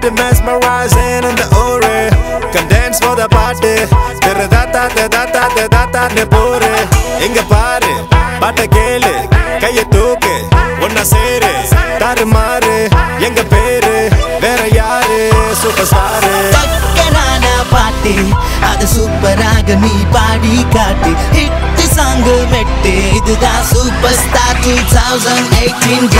to mesmerize in the ore Can dance for the party. தெரு தாத்தா தே தாத்தா தே தாத்தா நே போரு இங்க பாரு பாட்ட கேளு. கைய தூக்கு ஒன்னா சேரு. தாறு மாறு எங்க பேரு? வேற யாரு? சூப்பர் ஸ்டாரு பக்கரான பாட்டு. அது சூப்பராக நீ பாடி காட்டு. ஹிட் சாங் மெட்டு. இதுதான் superstar two thousand eighteen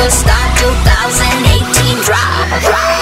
superstar 2018 drop. drop.